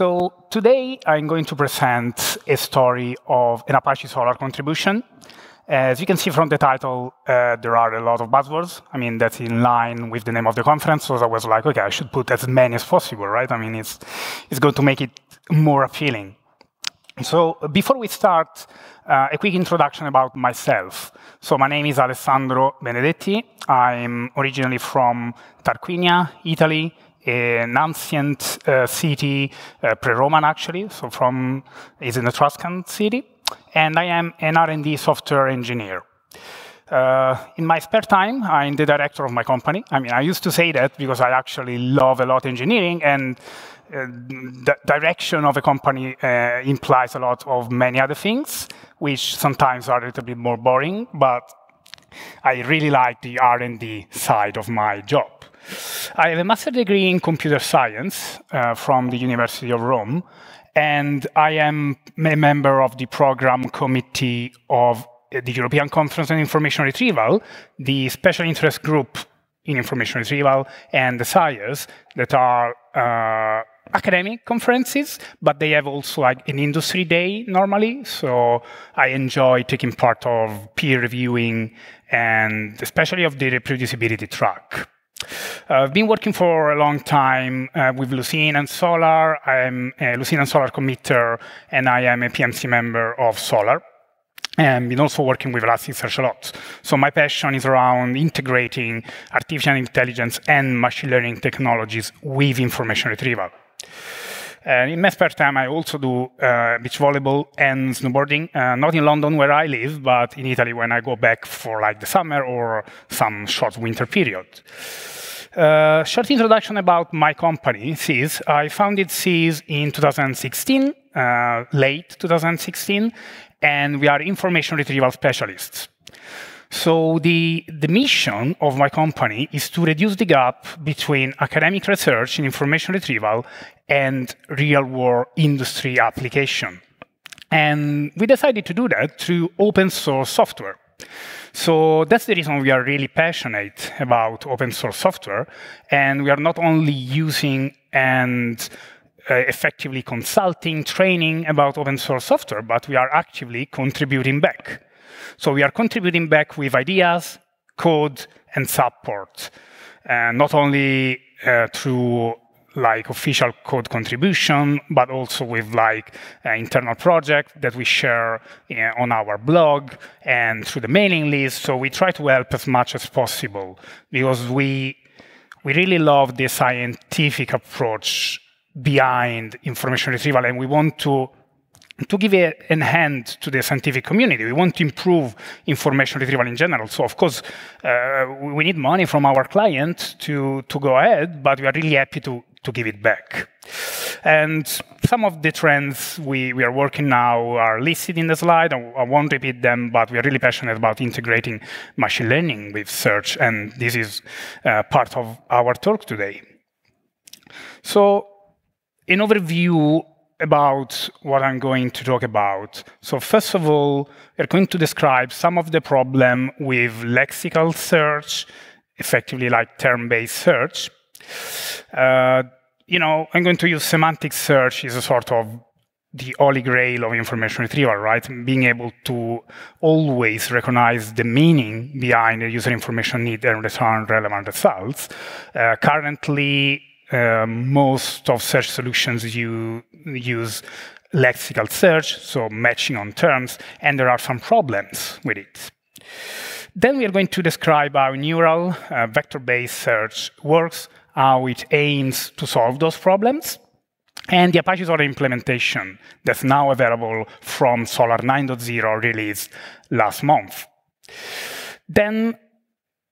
So today I'm going to present a story of an Apache Solr contribution. As you can see from the title, uh, there are a lot of buzzwords. I mean, that's in line with the name of the conference. So I was like, okay, I should put as many as possible, right? I mean, it's, it's going to make it more appealing. So before we start, uh, a quick introduction about myself. So my name is Alessandro Benedetti. I'm originally from Tarquinia, Italy, an ancient uh, city, uh, pre-Roman actually, so from, is an Etruscan city, and I am an R&D software engineer. Uh, in my spare time, I'm the director of my company. I mean, I used to say that because I actually love a lot engineering, and uh, the direction of a company uh, implies a lot of many other things, which sometimes are a little bit more boring, but I really like the R&D side of my job. I have a master's degree in computer science uh, from the University of Rome, and I am a member of the program committee of the European Conference on Information Retrieval, the special interest group in information retrieval and the SIRES that are uh, academic conferences, but they have also like an industry day normally. So I enjoy taking part of peer reviewing and especially of the reproducibility track. Uh, I've been working for a long time uh, with Lucene and Solr. I'm a Lucene and Solr committer, and I am a PMC member of Solr. And been also working with Elasticsearch a lot. So my passion is around integrating artificial intelligence and machine learning technologies with information retrieval. And in my spare time, I also do uh, beach volleyball and snowboarding, uh, not in London where I live, but in Italy when I go back for like the summer or some short winter period. Uh, short introduction about my company, Sease. I founded Sease in 2016, uh, late 2016, and we are information retrieval specialists. So the, the mission of my company is to reduce the gap between academic research in information retrieval and real-world industry application. And we decided to do that through open source software. So that's the reason we are really passionate about open source software. And we are not only using and uh, effectively consulting, training about open source software, but we are actively contributing back. So we are contributing back with ideas, code, and support, and not only uh, through like official code contribution, but also with like uh, internal project that we share uh, on our blog and through the mailing list. So we try to help as much as possible because we we really love the scientific approach behind information retrieval, and we want to to give a, a, hand to the scientific community. We want to improve information retrieval in general. So, of course, uh, we need money from our client to, to go ahead, but we are really happy to, to give it back. And some of the trends we, we are working now are listed in the slide. I, I won't repeat them, but we are really passionate about integrating machine learning with search, and this is uh, part of our talk today. So, an overview about what I'm going to talk about. So first of all, we're going to describe some of the problem with lexical search, effectively like term-based search. Uh, you know, I'm going to use semantic search as a sort of the holy grail of information retrieval, right? Being able to always recognize the meaning behind the user information need and return relevant results. Uh, currently, uh, most of search solutions you use lexical search, so matching on terms, and there are some problems with it. Then we are going to describe how neural uh, vector-based search works, how it aims to solve those problems, and the Apache Solr implementation that's now available from Solr 9.0 released last month. Then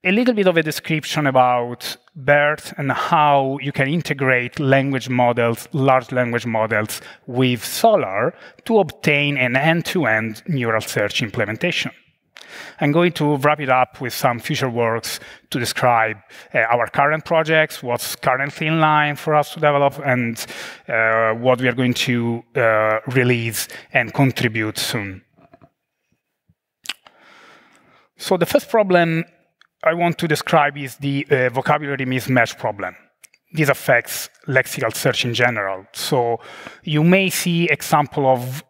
a little bit of a description about BERT and how you can integrate language models, large language models, with Solr to obtain an end-to-end -end neural search implementation. I'm going to wrap it up with some future works to describe uh, our current projects, what's currently in line for us to develop, and uh, what we are going to uh, release and contribute soon. So the first problem I want to describe is the uh, vocabulary mismatch problem. this affects lexical search in general. So you may see example of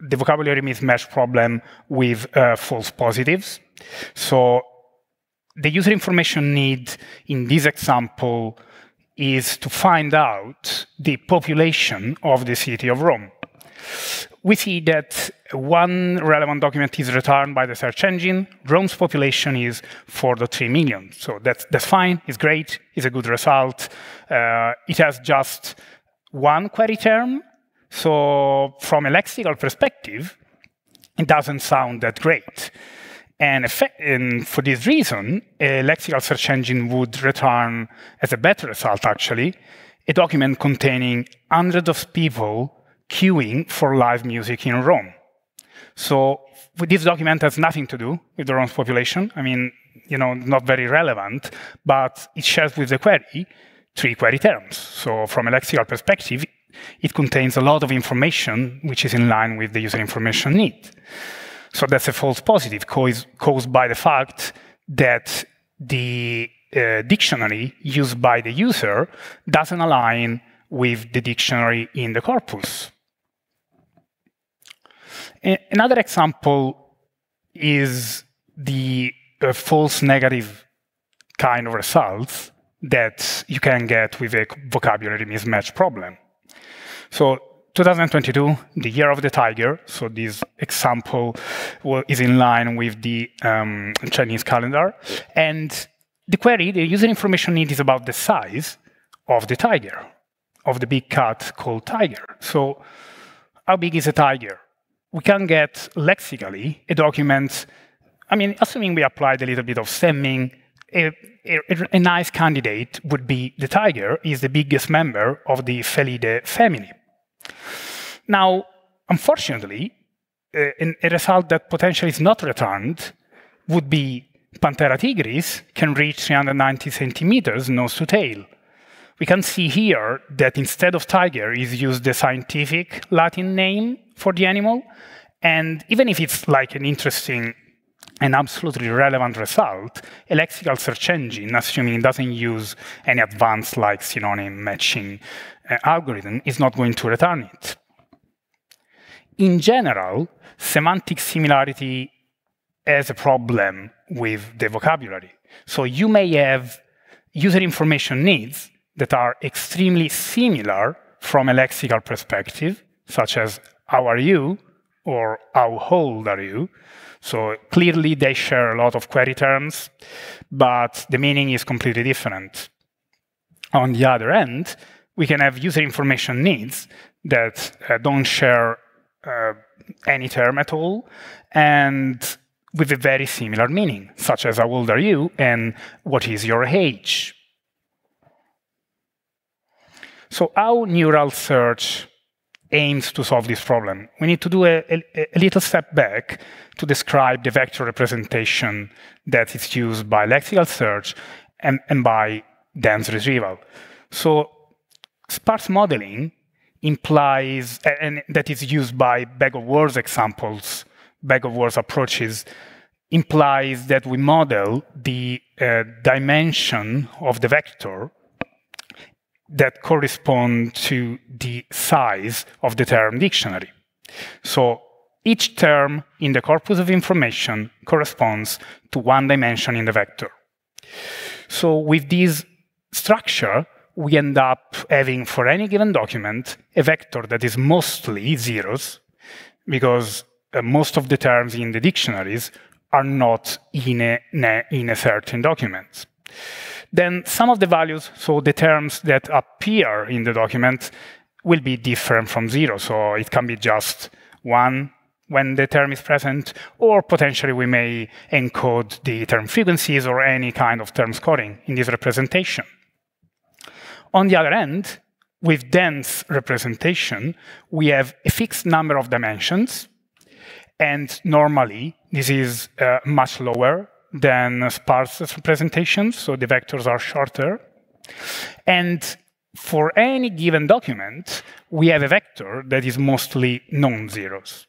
the vocabulary mismatch problem with uh, false positives. So the user information need in this example is to find out the population of the city of Rome. We see that one relevant document is returned by the search engine. Rome's population is 4.3 million. So that's, that's fine, it's great, it's a good result. Uh, it has just one query term. So from a lexical perspective, it doesn't sound that great. And, and, for this reason, a lexical search engine would return, as a better result actually, a document containing hundreds of people queuing for live music in Rome. So this document has nothing to do with the Rome's population. I mean, you know, not very relevant, but it shares with the query three query terms. So from a lexical perspective, it contains a lot of information which is in line with the user information need. So that's a false positive caused by the fact that the uh, dictionary used by the user doesn't align with the dictionary in the corpus. Another example is the uh, false negative kind of results that you can get with a vocabulary mismatch problem. So 2022, the year of the tiger, so this example is in line with the um, Chinese calendar. And the query, the user information need is about the size of the tiger, of the big cat called tiger. So how big is a tiger? We can get lexically a document, I mean, assuming we applied a little bit of stemming, a, a, a nice candidate would be the tiger is the biggest member of the Felidae family. Now, unfortunately, uh, a result that potentially is not returned would be Panthera tigris can reach 390 centimeters nose to tail. We can see here that instead of tiger is used the scientific Latin name for the animal. And even if it's like an interesting and absolutely relevant result, a lexical search engine, assuming it doesn't use any advanced like synonym matching uh, algorithm, is not going to return it. In general, semantic similarity has a problem with the vocabulary. So you may have user information needs that are extremely similar from a lexical perspective, such as how are you or how old are you, so clearly they share a lot of query terms, but the meaning is completely different. On the other end, we can have user information needs that uh, don't share uh, any term at all, and with a very similar meaning, such as how old are you and what is your age. So how neural search aims to solve this problem. We need to do a, a, a, little step back to describe the vector representation that is used by lexical search and, and by dense retrieval. So sparse modeling implies, and that is used by bag of words examples, bag of words approaches, implies that we model the uh, dimension of the vector that correspond to the size of the term dictionary. So each term in the corpus of information corresponds to one dimension in the vector. So with this structure, we end up having for any given document a vector that is mostly zeros, because uh, most of the terms in the dictionaries are not in a, in a certain document. Then some of the values, so the terms that appear in the document, will be different from zero. So it can be just one when the term is present, or potentially we may encode the term frequencies or any kind of term scoring in this representation. On the other end, with dense representation, we have a fixed number of dimensions, and normally this is uh, much lower than sparse representations, so the vectors are shorter. And for any given document, we have a vector that is mostly non-zeros.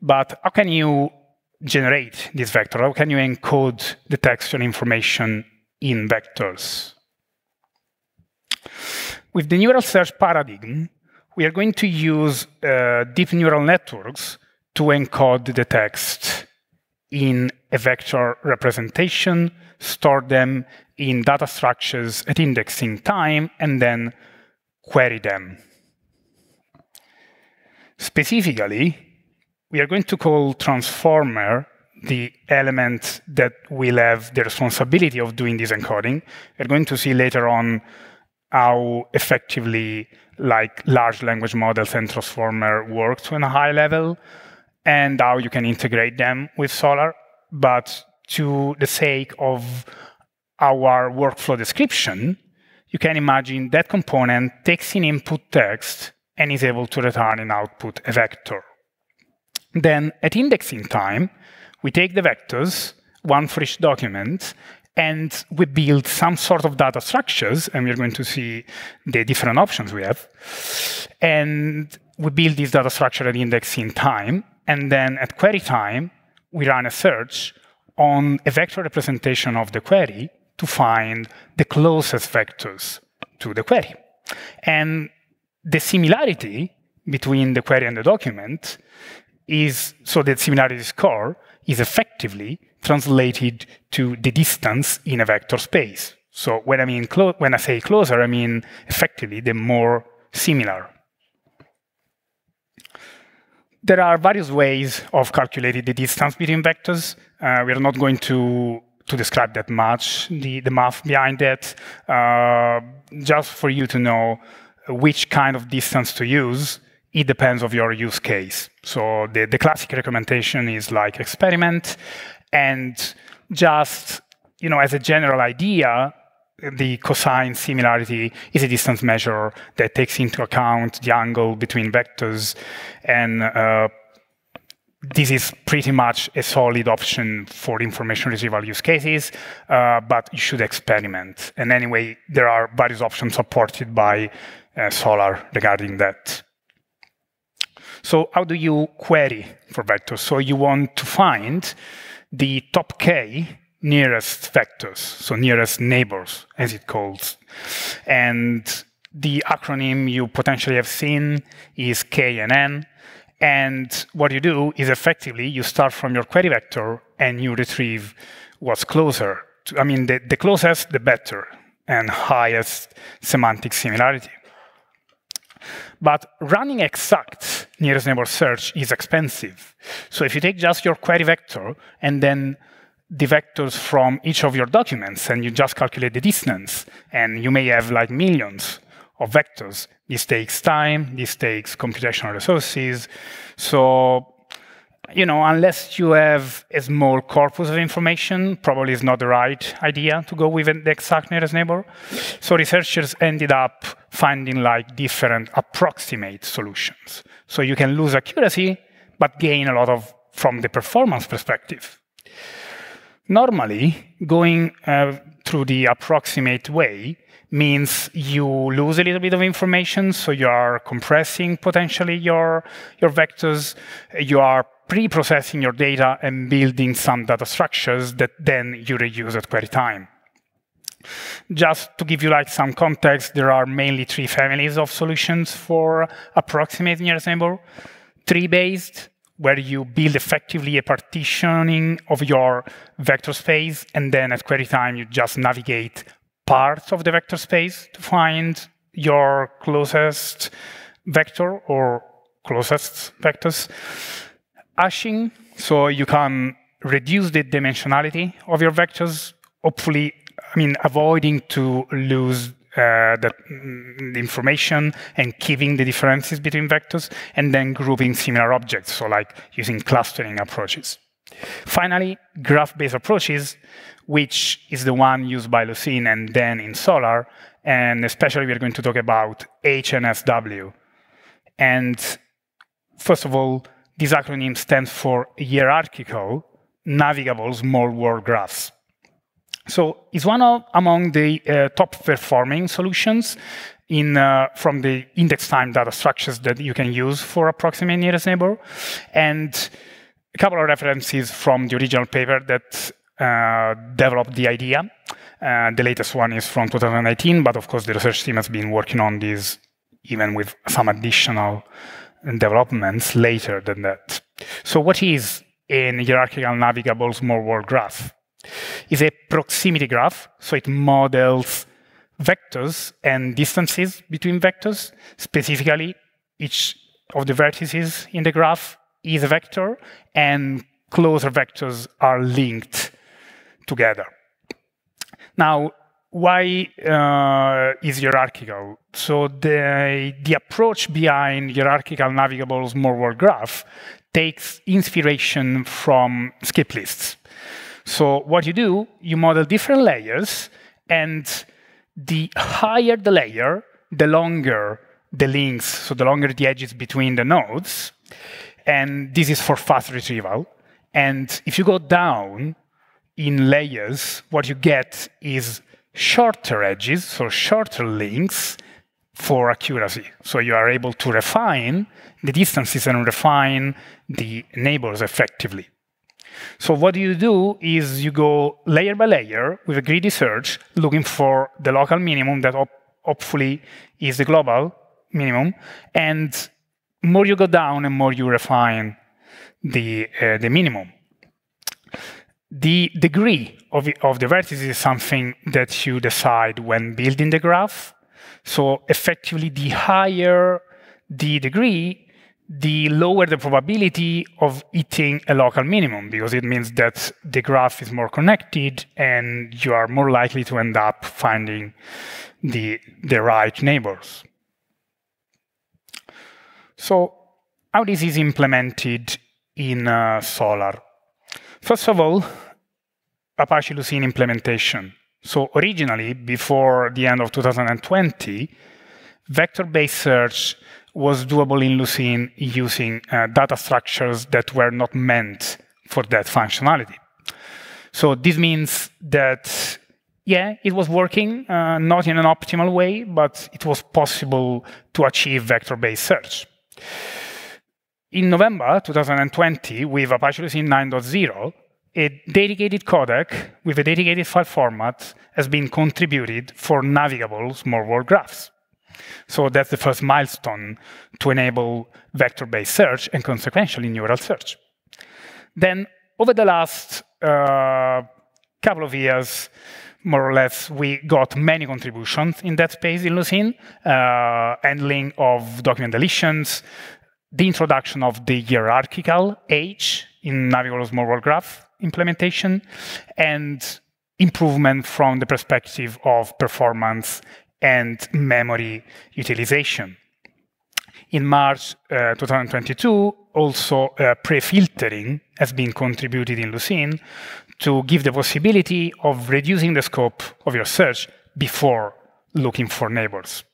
But how can you generate this vector? How can you encode the textual information in vectors? with the neural search paradigm, we are going to use uh, deep neural networks to encode the text in a vector representation, store them in data structures at indexing time, and then query them. Specifically, we are going to call transformer the element that will have the responsibility of doing this encoding. We're going to see later on how effectively like large language models and transformer work to a high level and how you can integrate them with Solr. But to the sake of our workflow description, you can imagine that component takes in input text and is able to return in output a vector. Then at indexing time, we take the vectors, one for each document, and we build some sort of data structures, and we're going to see the different options we have. And we build this data structure at indexing time, and then at query time, we run a search on a vector representation of the query to find the closest vectors to the query. And the similarity between the query and the document is, so the similarity score is effectively translated to the distance in a vector space. So when I mean when I say closer, I mean effectively the more similar. There are various ways of calculating the distance between vectors. Uh, we are not going to to describe that much, the, the math behind that, uh, just for you to know which kind of distance to use, it depends of your use case. So the, the classic recommendation is like experiment and just, you know, as a general idea, the cosine similarity is a distance measure that takes into account the angle between vectors and uh, this is pretty much a solid option for information retrieval use cases, uh, but you should experiment. And anyway, there are various options supported by uh, Solr regarding that. So how do you query for vectors? So you want to find the top k nearest vectors, so nearest neighbors, as it calls. And the acronym you potentially have seen is KNN, and what you do is effectively you start from your query vector and you retrieve what's closer. To, I mean, the, the closest, the better, and highest semantic similarity. But running exact nearest neighbor search is expensive. So if you take just your query vector and then the vectors from each of your documents and you just calculate the distance, and you may have like millions of vectors. This takes time, this takes computational resources. So, you know, unless you have a small corpus of information, probably is not the right idea to go with the exact nearest neighbor. So researchers ended up finding like different approximate solutions. So you can lose accuracy, but gain a lot of from the performance perspective. Normally, going uh, through the approximate way means you lose a little bit of information, so you are compressing potentially your, your vectors, you are pre-processing your data and building some data structures that then you reuse at query time. Just to give you like some context, there are mainly three families of solutions for approximating your neighbor. Tree-based, where you build effectively a partitioning of your vector space, and then at query time, you just navigate parts of the vector space to find your closest vector or closest vectors. Hashing, so you can reduce the dimensionality of your vectors, hopefully, I mean, avoiding to lose uh, the, the, information and keeping the differences between vectors, and then grouping similar objects, so like using clustering approaches. Finally, graph-based approaches, which is the one used by Lucene and then in Solr, and especially we're going to talk about HNSW. And first of all, this acronym stands for Hierarchical Navigable Small World Graphs. So it's one of among the uh, top performing solutions in, uh, from the index time data structures that you can use for approximate nearest neighbor. And a couple of references from the original paper that uh, developed the idea. Uh, the latest one is from 2018, but of course the research team has been working on this even with some additional developments later than that. So what is a hierarchical navigable small world graph? It's a proximity graph, so it models vectors and distances between vectors. Specifically, each of the vertices in the graph is a vector, and closer vectors are linked together. Now, why uh, is hierarchical? So the, the approach behind hierarchical navigable small world graph takes inspiration from skip lists. So what you do, you model different layers, and the higher the layer, the longer the links, so the longer the edges between the nodes. And this is for fast retrieval. And if you go down in layers, what you get is shorter edges, so shorter links for accuracy. So you are able to refine the distances and refine the neighbors effectively. So what you do is you go layer by layer with a greedy search, looking for the local minimum that hopefully is the global minimum. And more you go down and more you refine the, uh, the minimum. The degree of, of the vertices is something that you decide when building the graph. So effectively, the higher the degree, the lower the probability of hitting a local minimum, because it means that the graph is more connected and you are more likely to end up finding the, the right neighbors. So how this is implemented in uh, Solr? First of all, Apache Lucene implementation. So originally, before the end of 2020, vector-based search was doable in Lucene using uh, data structures that were not meant for that functionality. So this means that, yeah, it was working, uh, not in an optimal way, but it was possible to achieve vector-based search. In November 2020, with Apache Lucene 9.0, a dedicated codec with a dedicated file format has been contributed for navigable small world graphs. So that's the first milestone to enable vector-based search and consequentially neural search. Then over the last uh, couple of years, more or less, we got many contributions in that space in Lucene, uh, handling of document deletions, the introduction of the hierarchical age in Navigable Small World Graph implementation, and improvement from the perspective of performance and memory utilization. In March uh, 2022, also uh, pre-filtering has been contributed in Lucene to give the possibility of reducing the scope of your search before looking for neighbors.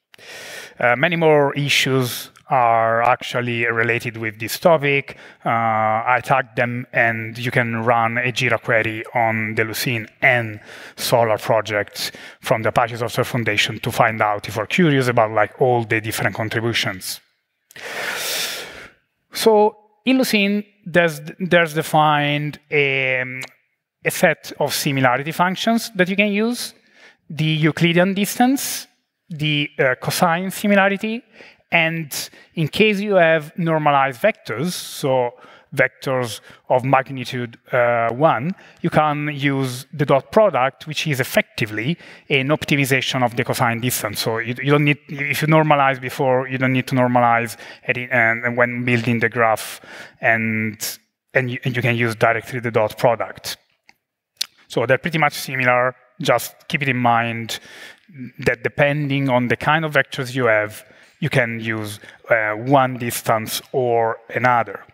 Uh, many more issues are actually related with this topic. Uh, I tagged them, and you can run a Jira query on the Lucene and Solr projects from the Apache Software Foundation to find out if you're curious about like all the different contributions. So in Lucene, there's, there's defined a, a set of similarity functions that you can use, the Euclidean distance, the uh, cosine similarity, and in case you have normalized vectors, so vectors of magnitude uh, 1, you can use the dot product, which is effectively an optimization of the cosine distance. So you, you don't need, if you normalize before, you don't need to normalize and, and when building the graph, and, and you, and you can use directly the dot product. So they're pretty much similar. Just keep it in mind that depending on the kind of vectors you have, you can use uh, one distance or another.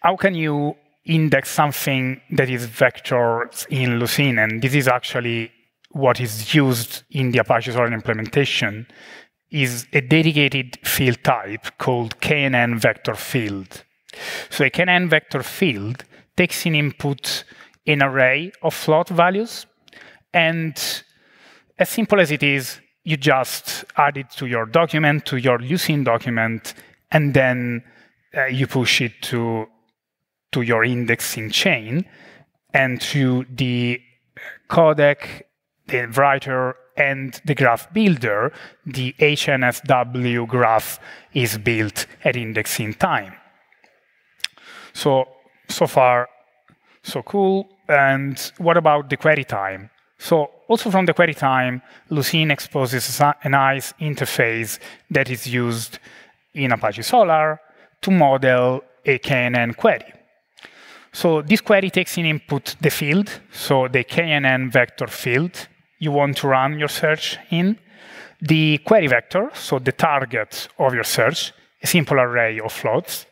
How can you index something that is vectors in Lucene? And this is actually what is used in the Apache Solr implementation is a dedicated field type called KNN vector field. So a KNN vector field takes in input an array of float values and as simple as it is, you just add it to your document, to your Lucene document, and then uh, you push it to, to your indexing chain. and to the codec, the writer, and the graph builder, the HNSW graph is built at indexing time. So, so far, so cool. And what about the query time? So also from the query time, Lucene exposes a nice interface that is used in Apache Solr to model a KNN query. So this query takes in input the field, so the KNN vector field you want to run your search in, the query vector, so the target of your search, a simple array of floats,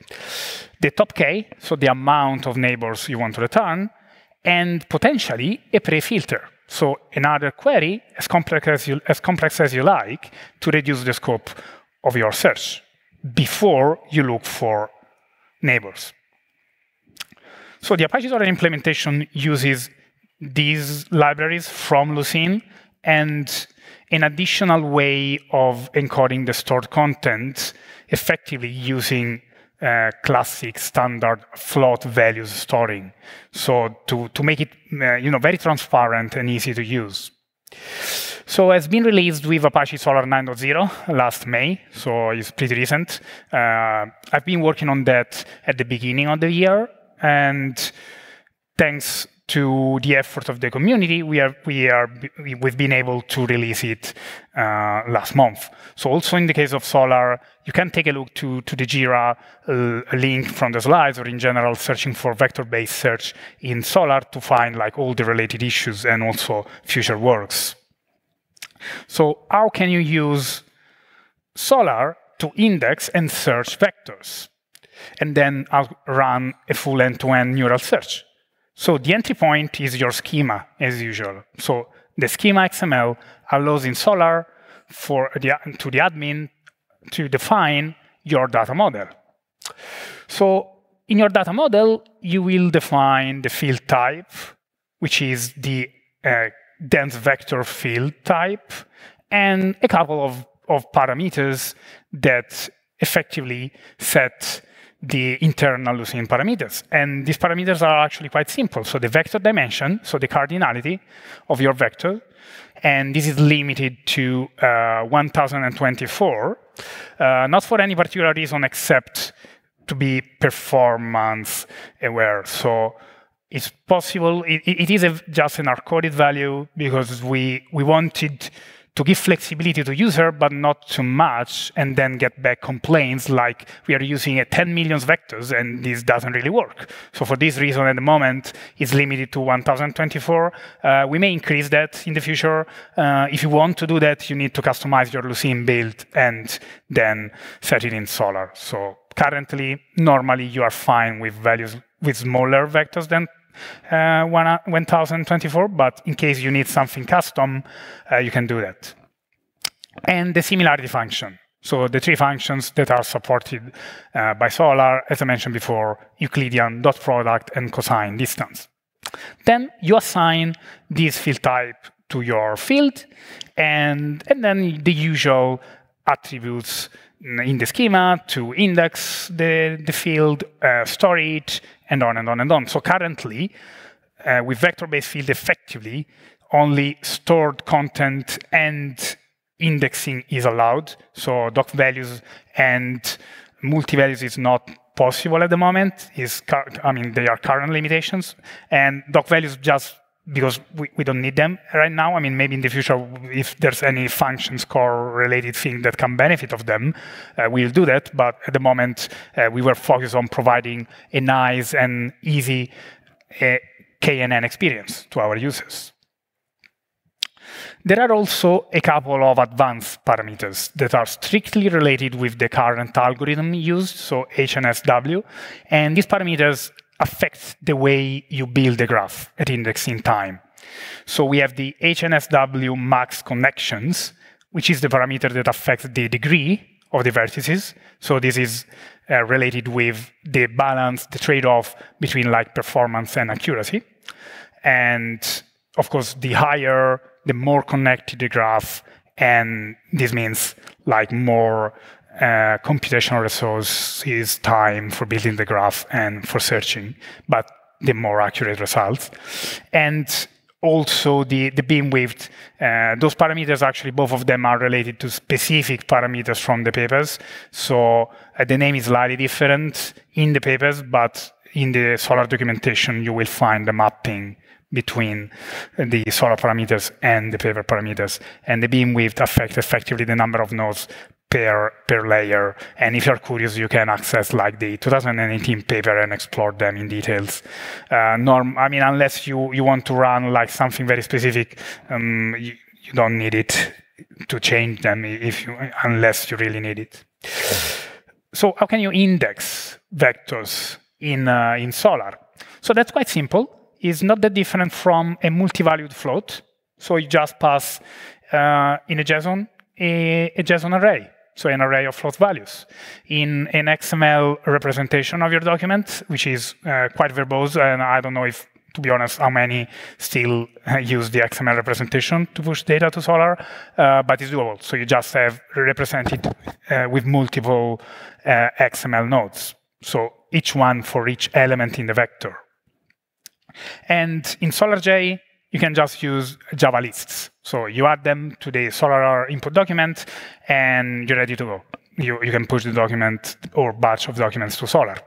the top k, so the amount of neighbors you want to return, and potentially a pre-filter, so another query as complex as, you, as complex as you like to reduce the scope of your search before you look for neighbors. So the Apache Solr implementation uses these libraries from Lucene and an additional way of encoding the stored content effectively using uh, classic standard float values storing. So to, to make it uh, you know, very transparent and easy to use. So it's been released with Apache Solr 9.0 last May, so it's pretty recent. Uh, I've been working on that at the beginning of the year, and thanks to the effort of the community, we are we are we've been able to release it uh, last month. So also in the case of Solr, you can take a look to to the Jira uh, link from the slides, or in general, searching for vector-based search in Solr to find like all the related issues and also future works. So how can you use Solr to index and search vectors? And then I'll run a full end-to-end -end neural search. So the entry point is your schema, as usual. So the schema XML allows in Solr for the, to the admin to define your data model. So in your data model, you will define the field type, which is the uh, dense vector field type, and a couple of, of parameters that effectively set the internal Lucene parameters. And these parameters are actually quite simple. So the vector dimension, so the cardinality of your vector, and this is limited to uh, 1024, uh, not for any particular reason except to be performance aware. So it's possible, it, it is a, just an hard-coded value because we, we wanted to give flexibility to user, but not too much, and then get back complaints like we are using a 10 million vectors and this doesn't really work. So for this reason, at the moment, it's limited to 1024. Uh, we may increase that in the future. Uh, if you want to do that, you need to customize your Lucene build and then set it in Solr. So currently, normally you are fine with values with smaller vectors than uh, 1024, but in case you need something custom, uh, you can do that. And the similarity function. So the three functions that are supported uh, by Solr, as I mentioned before, Euclidean, dot product, and cosine distance. Then you assign this field type to your field, and, and then the usual attributes in the schema to index the, the field, uh, store it, and on and on and on. So currently, uh, with vector-based field, effectively, only stored content and indexing is allowed. So doc values and multi-values is not possible at the moment. Is I mean, they are current limitations. And doc values just because we, we don't need them right now. I mean, maybe in the future, if there's any functions core related thing that can benefit of them, uh, we'll do that. But at the moment, uh, we were focused on providing a nice and easy uh, KNN experience to our users. There are also a couple of advanced parameters that are strictly related with the current algorithm used, so HNSW, and these parameters affects the way you build the graph at indexing time. So we have the HNSW max connections, which is the parameter that affects the degree of the vertices. So this is uh, related with the balance, the trade-off between like performance and accuracy. And of course, the higher, the more connected the graph, and this means like more uh, computational resource is time for building the graph and for searching. But the more accurate results. And also the, the beam width, uh, those parameters actually, both of them are related to specific parameters from the papers. So uh, the name is slightly different in the papers, but in the Solr documentation, you will find the mapping between the Solr parameters and the paper parameters. And the beam width affects effectively the number of nodes per, per layer. And if you're curious, you can access like the 2018 paper and explore them in details. Uh, norm, I mean, unless you, you want to run like something very specific, um, you, you don't need it to change them if you, unless you really need it. So how can you index vectors in, uh, in Solr? So that's quite simple. It's not that different from a multi-valued float. So you just pass uh, in a JSON a, a JSON array so an array of float values. In an XML representation of your document, which is uh, quite verbose, and I don't know if, to be honest, how many still uh, use the XML representation to push data to Solr, uh, but it's doable. So you just have represented uh, with multiple uh, XML nodes. So each one for each element in the vector. And in SolrJ, you can just use Java lists. So you add them to the Solr input document, and you're ready to go. You, you can push the document or batch of documents to Solr.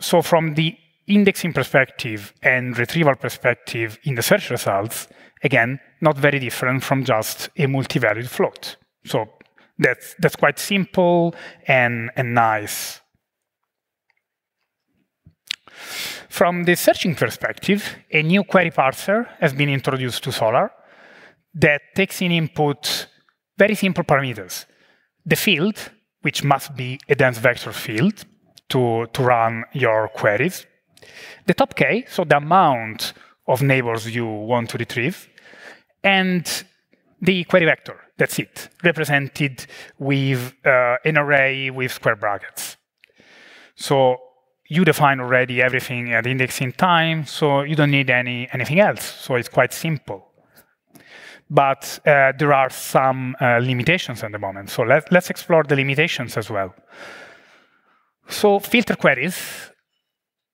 So from the indexing perspective and retrieval perspective in the search results, again, not very different from just a multivariate float. So that's, that's quite simple and, and nice. From the searching perspective, a new query parser has been introduced to Solr that takes in input very simple parameters. The field, which must be a dense vector field to, to run your queries. The top k, so the amount of neighbors you want to retrieve. And the query vector, that's it, represented with uh, an array with square brackets. So you define already everything at indexing time, so you don't need any anything else. So it's quite simple. But uh, there are some uh, limitations at the moment. So let, let's explore the limitations as well. So filter queries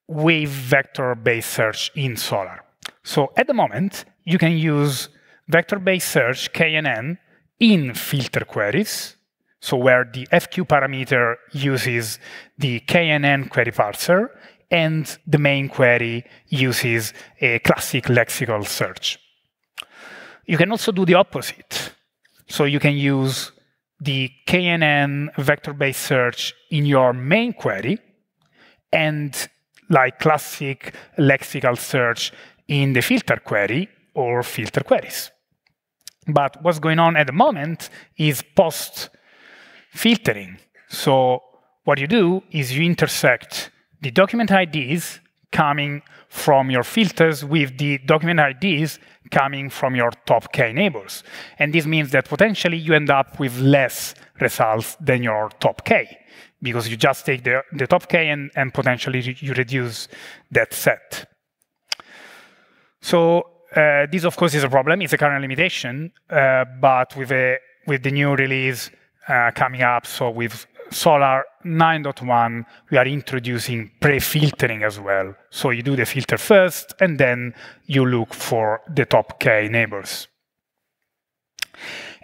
with vector-based search in Solr. So at the moment, you can use vector-based search, KNN, in filter queries so where the FQ parameter uses the KNN query parser and the main query uses a classic lexical search. You can also do the opposite. So you can use the KNN vector-based search in your main query and like classic lexical search in the filter query or filter queries. But what's going on at the moment is post filtering. So what you do is you intersect the document IDs coming from your filters with the document IDs coming from your top K neighbors. And this means that potentially you end up with less results than your top K because you just take the, the top K and, and potentially you reduce that set. So uh, this, of course, is a problem. It's a current limitation, uh, but with, a, with the new release, Uh, coming up. So with Solr 9.1, we are introducing pre-filtering as well. So you do the filter first, and then you look for the top K neighbors.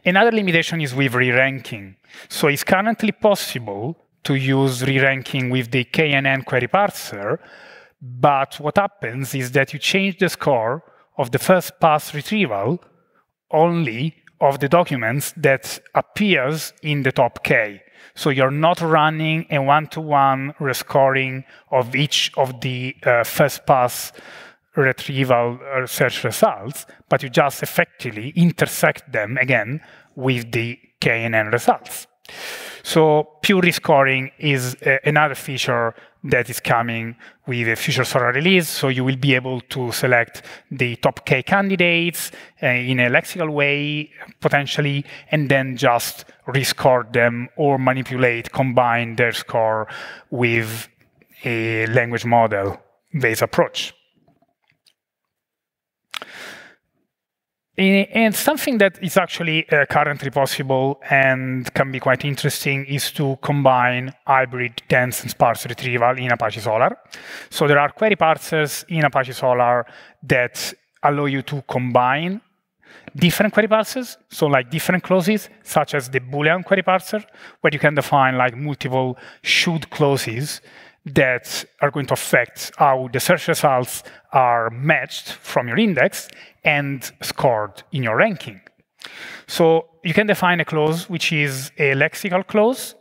Another limitation is with re-ranking. So it's currently possible to use re-ranking with the KNN query parser, but what happens is that you change the score of the first pass retrieval only of the documents that appears in the top K. So you're not running a one-to-one -one rescoring of each of the uh, first pass retrieval uh, search results, but you just effectively intersect them again with the KNN results. So pure rescoring is uh, another feature that is coming with a future Solr release. So you will be able to select the top K candidates uh, in a lexical way, potentially, and then just rescore them or manipulate, combine their score with a language model based approach. And something that is actually uh, currently possible and can be quite interesting is to combine hybrid dense and sparse retrieval in Apache Solr. So there are query parsers in Apache Solr that allow you to combine different query parsers, so like different clauses, such as the Boolean query parser, where you can define like multiple should clauses that are going to affect how the search results are matched from your index and scored in your ranking. So you can define a clause which is a lexical clause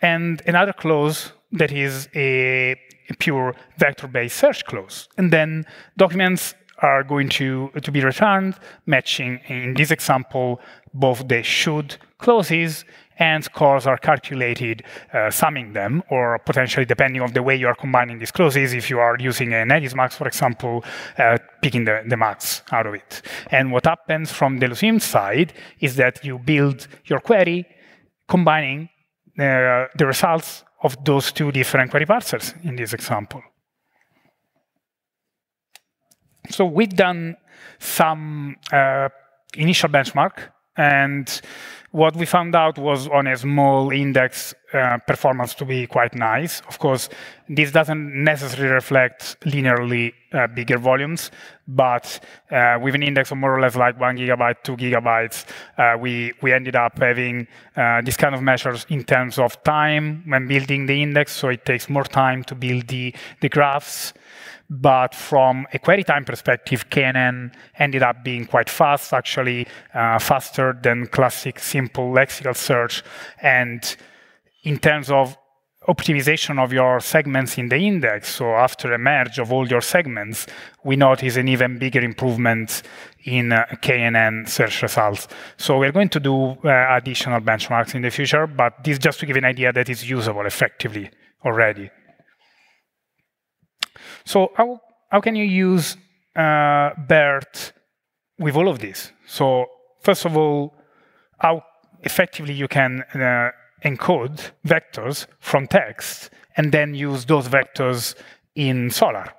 and another clause that is a, pure vector-based search clause. And then documents are going to, to be returned, matching, in this example, both the should clauses and scores are calculated uh, summing them, or potentially depending on the way you are combining these clauses, if you are using an edismax, for example, uh, picking the, the max out of it. And what happens from the Lucene side is that you build your query combining uh, the results of those two different query parsers in this example. So we've done some uh, initial benchmark, and what we found out was on a small index uh, performance to be quite nice. Of course, this doesn't necessarily reflect linearly uh, bigger volumes, but uh, with an index of more or less like one gigabyte, two gigabytes, uh, we, we ended up having uh, this kind of measures in terms of time when building the index, so it takes more time to build the, the graphs. But from a query time perspective, KNN ended up being quite fast, actually uh, faster than classic simple lexical search. And in terms of optimization of your segments in the index, so after a merge of all your segments, we notice an even bigger improvement in uh, KNN search results. So we're going to do uh, additional benchmarks in the future, but this just to give an idea that it's usable effectively already. So how, how can you use uh, BERT with all of this? So first of all, how effectively you can uh, encode vectors from text and then use those vectors in Solr.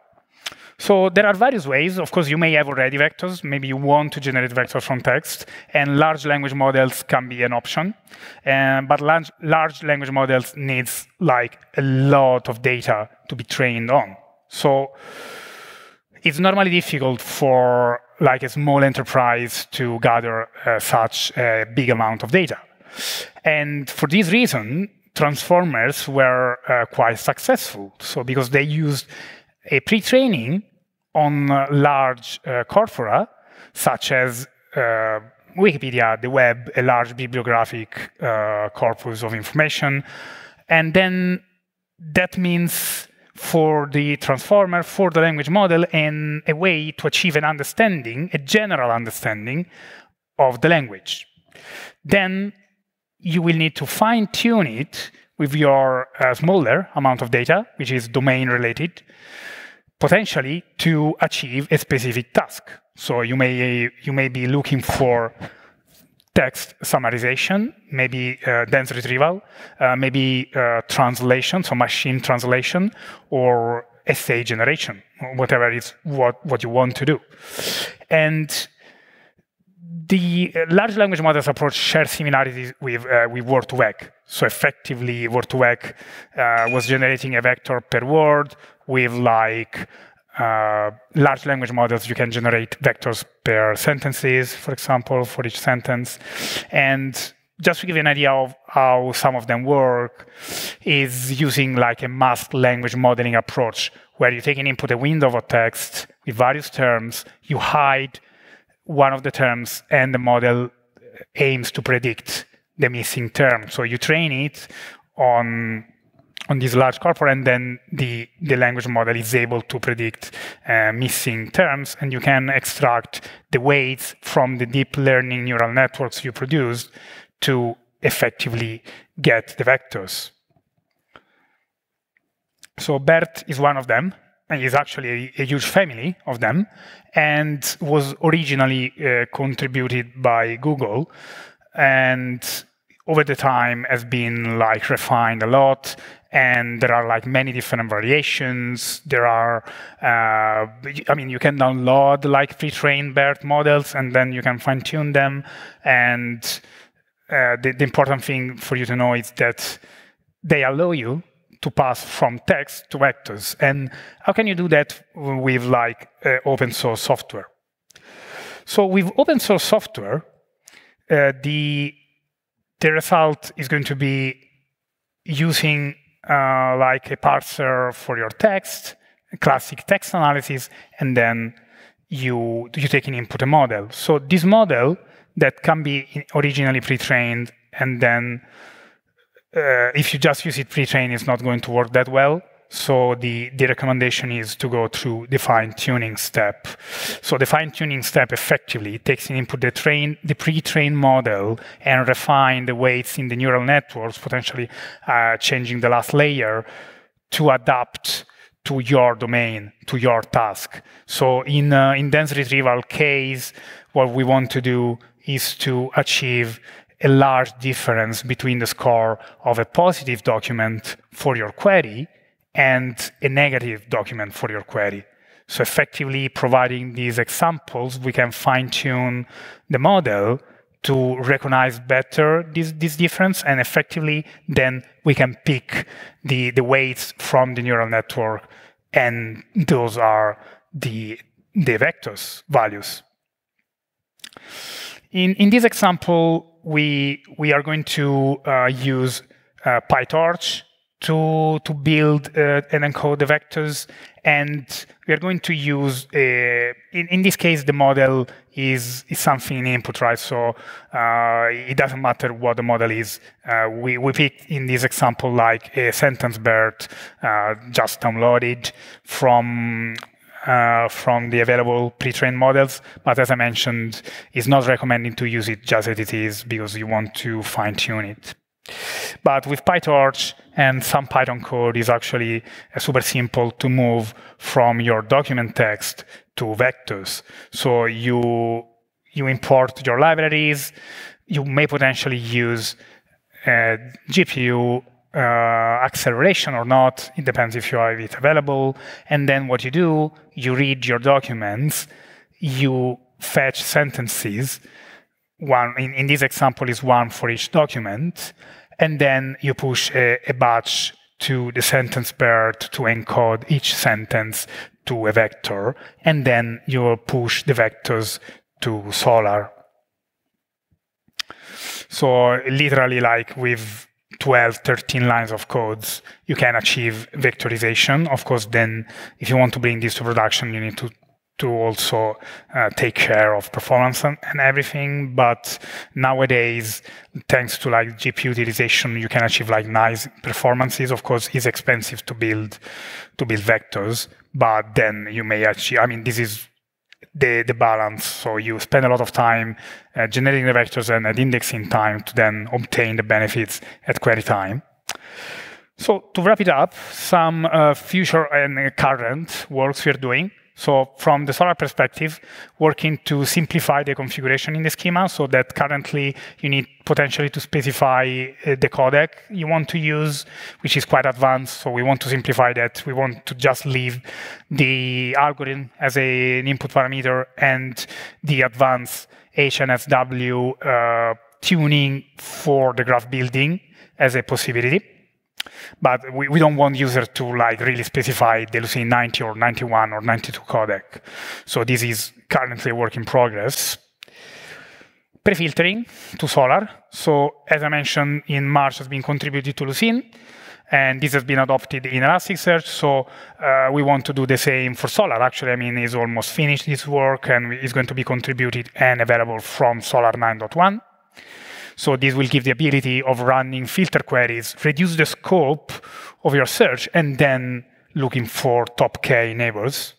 So there are various ways. Of course, you may have already vectors. Maybe you want to generate vectors from text, and large language models can be an option. Uh, but large, large language models needs like a lot of data to be trained on. So it's normally difficult for like a small enterprise to gather uh, such a big amount of data. And for this reason, transformers were uh, quite successful. So because they used a pre-training on uh, large uh, corpora, such as uh, Wikipedia, the web, a large bibliographic uh, corpus of information. And then that means for the transformer, for the language model, and a way to achieve an understanding, a general understanding of the language. Then you will need to fine tune it with your uh, smaller amount of data, which is domain related, potentially to achieve a specific task. So you may, you may be looking for text summarization, maybe uh, dense retrieval, uh, maybe uh, translation, so machine translation, or essay generation, whatever is what, what you want to do. And the uh, large language models approach shares similarities with, uh, with Word2Vec. So effectively, Word2Vec uh, was generating a vector per word with like uh, large language models, you can generate vectors per sentences, for example, for each sentence. And just to give you an idea of how some of them work, is using like a masked language modeling approach, where you take an input a window of a text with various terms, you hide one of the terms, and the model aims to predict the missing term. So you train it on on this large corpora, and then the, the language model is able to predict uh, missing terms, and you can extract the weights from the deep learning neural networks you produced to effectively get the vectors. So BERT is one of them, and is actually a, a huge family of them, and was originally uh, contributed by Google, and over the time has been like refined a lot and there are like many different variations. There are, uh, I mean, you can download like pre-trained BERT models, and then you can fine-tune them. And uh, the, the important thing for you to know is that they allow you to pass from text to vectors. And how can you do that with like uh, open source software? So with open source software, uh, the the result is going to be using uh, like a parser for your text, classic text analysis, and then you you take an input a model. So this model that can be originally pre-trained and then uh, if you just use it pre-trained, it's not going to work that well. So the, the recommendation is to go through the fine-tuning step. So the fine-tuning step effectively takes in input the train, the pre-trained model and refine the weights in the neural networks, potentially uh, changing the last layer to adapt to your domain, to your task. So in, uh, in dense retrieval case, what we want to do is to achieve a large difference between the score of a positive document for your query and a negative document for your query. So effectively providing these examples, we can fine tune the model to recognize better this, this difference and effectively then we can pick the, the weights from the neural network and those are the, the vectors values. In, in this example, we, we are going to uh, use uh, PyTorch to, to build uh, and encode the vectors. And we are going to use, uh, in, in this case, the model is, is something in input, right? So uh, it doesn't matter what the model is. Uh, we, we picked in this example like a sentence BERT uh, just downloaded from uh, from the available pre-trained models. But as I mentioned, it's not recommended to use it just as it is because you want to fine-tune it. But with PyTorch and some Python code is actually uh, super simple to move from your document text to vectors. So you you import your libraries. You may potentially use uh, GPU uh, acceleration or not. It depends if you have it available. And then what you do, you read your documents, you fetch sentences. One in, in this example is one for each document, and then you push a, a batch to the sentence BERT to encode each sentence to a vector, and then you push the vectors to Solr. So literally like with 12, 13 lines of codes, you can achieve vectorization. Of course, then if you want to bring this to production, you need to to also uh, take care of performance and, and, everything. But nowadays, thanks to like GPU utilization, you can achieve like nice performances. Of course, it's expensive to build to build vectors, but then you may achieve. I mean, this is the, the balance. So you spend a lot of time uh, generating the vectors and at indexing time to then obtain the benefits at query time. So to wrap it up, some uh, future and current works we're doing. So from the Solr perspective, working to simplify the configuration in the schema so that currently you need potentially to specify uh, the codec you want to use, which is quite advanced. So we want to simplify that. We want to just leave the algorithm as a, an input parameter and the advanced HNSW uh, tuning for the graph building as a possibility. But we, we don't want users to like really specify the Lucene 90 or 91 or 92 codec. So this is currently a work in progress. Pre-filtering to Solr. So as I mentioned, in March has been contributed to Lucene and this has been adopted in Elasticsearch. So uh, we want to do the same for Solr. Actually, I mean, it's almost finished this work and it's going to be contributed and available from Solr 9.1. So this will give the ability of running filter queries, reduce the scope of your search, and then looking for top K neighbors.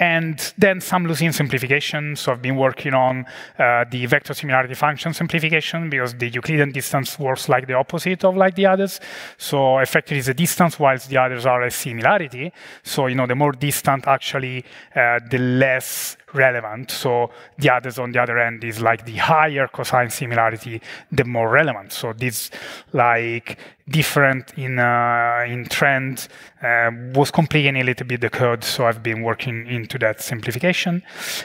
And then some Lucene simplification. So I've been working on uh, the vector similarity function simplification because the Euclidean distance works like the opposite of like the others. So effectively it's a distance whilst the others are a similarity. So, you know, the more distant actually, uh, the less relevant. So the others on the other end is like the higher cosine similarity, the more relevant. So this like different in uh, in trend uh, was complicating a little bit the code. So I've been working into that simplification.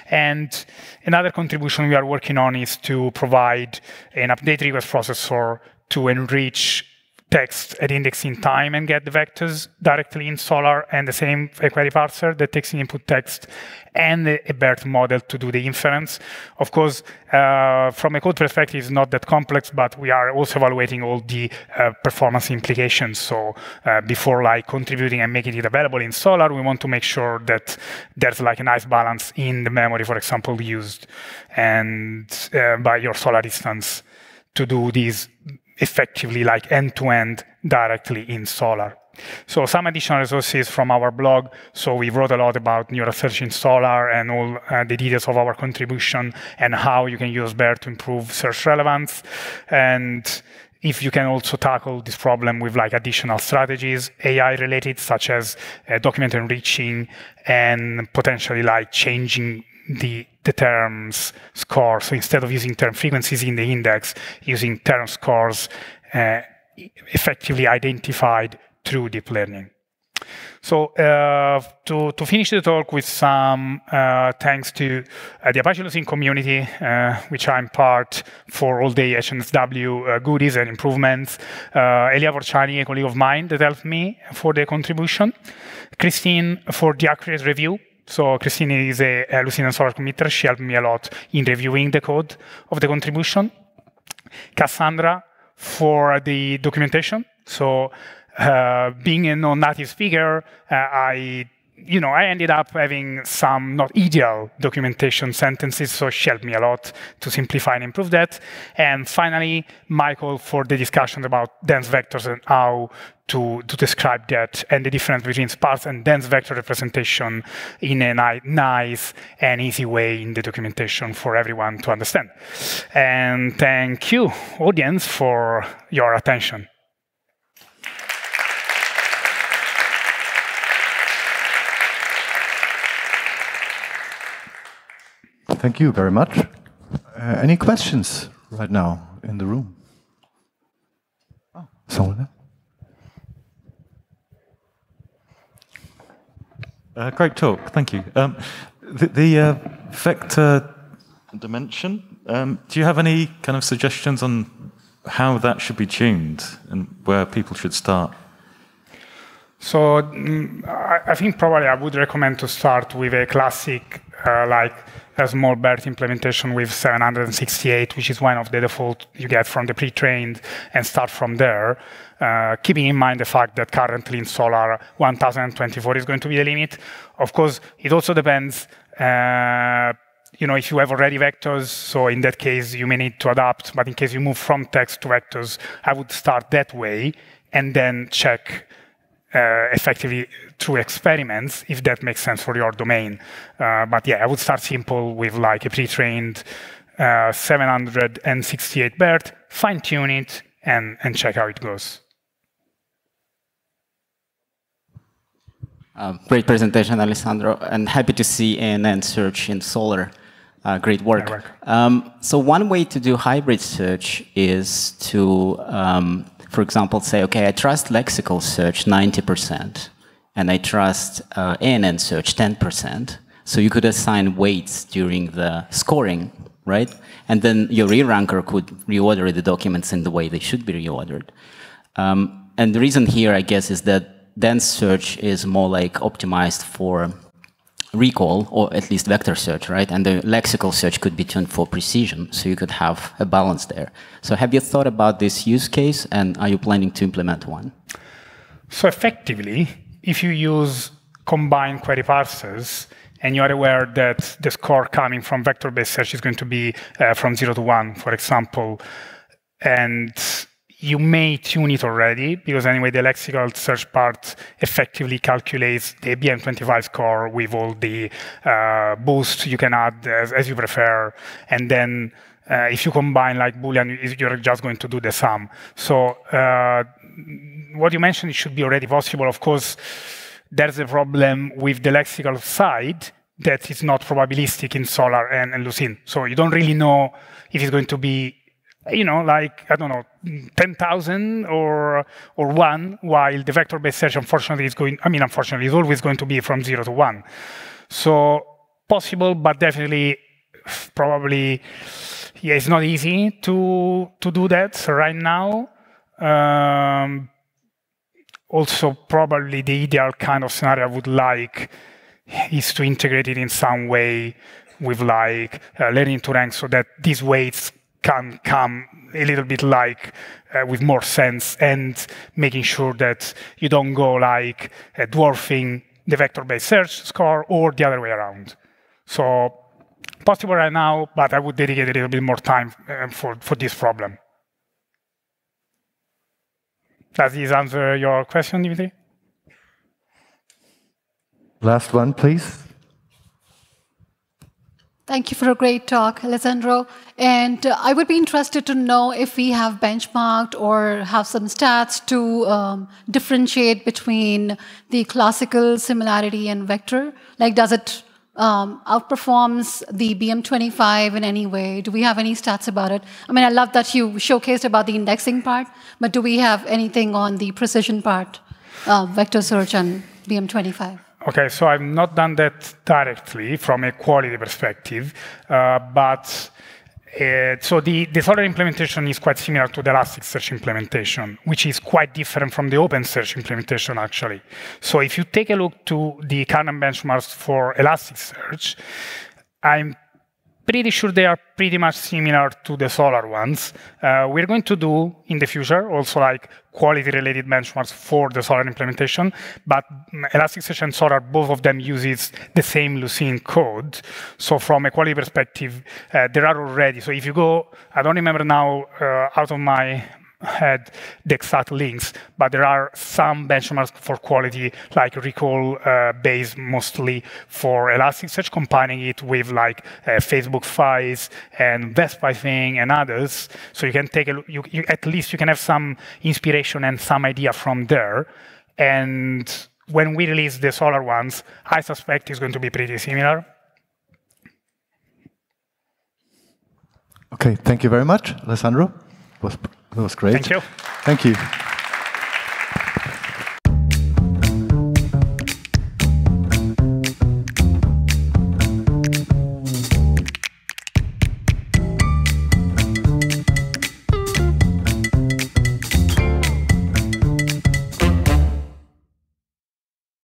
And another contribution we are working on is to provide an update request processor to enrich text at indexing time and get the vectors directly in Solr and the same query parser that takes in input text and a BERT model to do the inference. Of course, uh, from a code perspective, it's not that complex, but we are also evaluating all the uh, performance implications. So uh, before like contributing and making it available in Solr, we want to make sure that there's like a nice balance in the memory, for example, used and uh, by your Solr instance to do these effectively like end-to-end directly in Solr. So some additional resources from our blog. So we wrote a lot about neural search in Solr and all uh, the details of our contribution and how you can use BERT to improve search relevance. And if you can also tackle this problem with like additional strategies, AI related, such as uh, document enriching and potentially like changing the, the terms score. So instead of using term frequencies in the index, using term scores uh, effectively identified through deep learning. So uh, to, to finish the talk with some uh, thanks to uh, the Apache Lucene community, uh, which I'm part for all the HNSW uh, goodies and improvements, uh, Elia Porciani, a colleague of mine that helped me for the contribution, Christine for the accurate review, so Christine is a, a Lucene and Solr committer. She helped me a lot in reviewing the code of the contribution. Cassandra for the documentation. So uh, being a non-native speaker, uh, I you know, I ended up having some not ideal documentation sentences, so she helped me a lot to simplify and improve that. And finally, Michael for the discussion about dense vectors and how to, to describe that and the difference between sparse and dense vector representation in a ni nice and easy way in the documentation for everyone to understand. And thank you, audience, for your attention. Thank you very much. Uh, any questions right now in the room? Oh, someone there? Uh, great talk, thank you. Um, the, the uh, vector dimension, um, do you have any kind of suggestions on how that should be tuned and where people should start? So mm, I think probably I would recommend to start with a classic uh, like a small BERT implementation with 768, which is one of the default you get from the pre-trained, and start from there, uh, keeping in mind the fact that currently in Solr, 1024 is going to be the limit. Of course, it also depends uh, you know, if you have already vectors, so in that case, you may need to adapt. But in case you move from text to vectors, I would start that way and then check uh, effectively through experiments, if that makes sense for your domain. Uh, but yeah, I would start simple with like a pre-trained uh, 768 BERT, fine tune it, and, and check how it goes. Uh, great presentation, Alessandro, and happy to see ANN search in Solr. Uh, great work. Um, so one way to do hybrid search is to um, for example, say, okay, I trust lexical search 90%, and I trust uh, ANN search 10%. So you could assign weights during the scoring, right? And then your re-ranker could reorder the documents in the way they should be reordered. Um, and the reason here, I guess, is that dense search is more like optimized for recall or at least vector search, right? And the lexical search could be tuned for precision, so you could have a balance there. So have you thought about this use case and are you planning to implement one? So effectively, if you use combined query parsers, and you are aware that the score coming from vector-based search is going to be uh, from 0 to 1, for example, and you may tune it already because anyway the lexical search part effectively calculates the BM25 score with all the uh, boosts you can add as, as you prefer, and then uh, if you combine like Boolean, you're just going to do the sum. So uh, what you mentioned should be already possible. Of course, there's a problem with the lexical side that is not probabilistic in Solr and, and Lucene. So you don't really know if it's going to be you know, like, I don't know, 10,000 or, or one, while the vector-based search, unfortunately, is going, I mean, unfortunately, is always going to be from zero to one. So possible, but definitely, probably, yeah, it's not easy to, to do that right now. Um, also, probably the ideal kind of scenario I would like is to integrate it in some way with like uh, learning to rank so that these weights can come a little bit like uh, with more sense and making sure that you don't go like uh, dwarfing the vector-based search score or the other way around. So possible right now, but I would dedicate a little bit more time uh, for, for this problem. Does this answer your question, Dimitri? Last one, please. Thank you for a great talk, Alessandro. And uh, I would be interested to know if we have benchmarked or have some stats to um, differentiate between the classical similarity and vector. Like, does it um, outperforms the BM25 in any way? Do we have any stats about it? I mean, I love that you showcased about the indexing part, but do we have anything on the precision part, uh, vector search and BM25? Okay, so I've not done that directly from a quality perspective, uh, but uh, so the, the Solr implementation is quite similar to the Elasticsearch implementation, which is quite different from the OpenSearch implementation, actually. So if you take a look to the current benchmarks for Elasticsearch, I'm pretty sure they are pretty much similar to the Solr ones. Uh, we're going to do in the future also like quality related benchmarks for the Solr implementation, but Elasticsearch and Solr, both of them uses the same Lucene code. So from a quality perspective, uh, there are already, so if you go, I don't remember now uh, out of my had the exact links, but there are some benchmarks for quality, like recall uh, mostly for Elasticsearch, combining it with like uh, Facebook FAISS and Vespa, I think, and others. So you can take a look, you, you, at least you can have some inspiration and some idea from there. And when we release the Solr ones, I suspect it's going to be pretty similar. Okay, thank you very much, Alessandro. That was great. Thank you. Thank you.